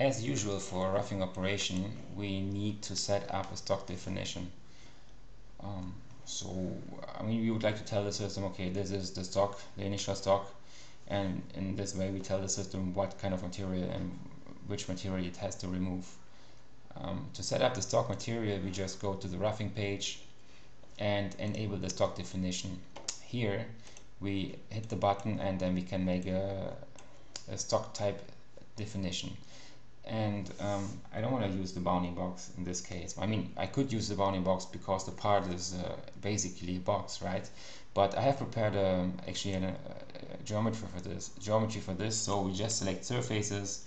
as usual for a roughing operation, we need to set up a stock definition. Um, so, I mean, we would like to tell the system, okay, this is the stock, the initial stock, and in this way we tell the system what kind of material and which material it has to remove. Um, to set up the stock material, we just go to the roughing page and enable the stock definition. Here, we hit the button and then we can make a, a stock type definition and um, I don't want to use the bounding box in this case. I mean, I could use the bounding box because the part is uh, basically a box, right? But I have prepared um, actually a, a geometry for this. Geometry for this, so we just select surfaces,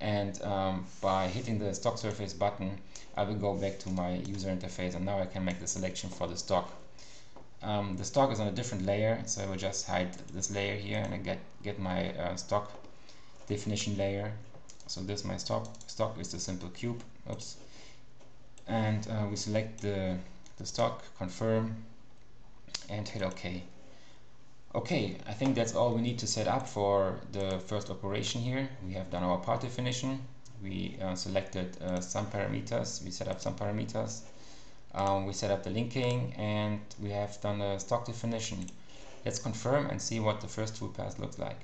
and um, by hitting the stock surface button, I will go back to my user interface, and now I can make the selection for the stock. Um, the stock is on a different layer, so I will just hide this layer here, and I get get my uh, stock definition layer so this my stock stock is the simple cube. Oops. And uh, we select the the stock confirm and hit OK. Okay I think that's all we need to set up for the first operation here. We have done our part definition. We uh, selected uh, some parameters. We set up some parameters. Um, we set up the linking and we have done the stock definition. Let's confirm and see what the first toolpath looks like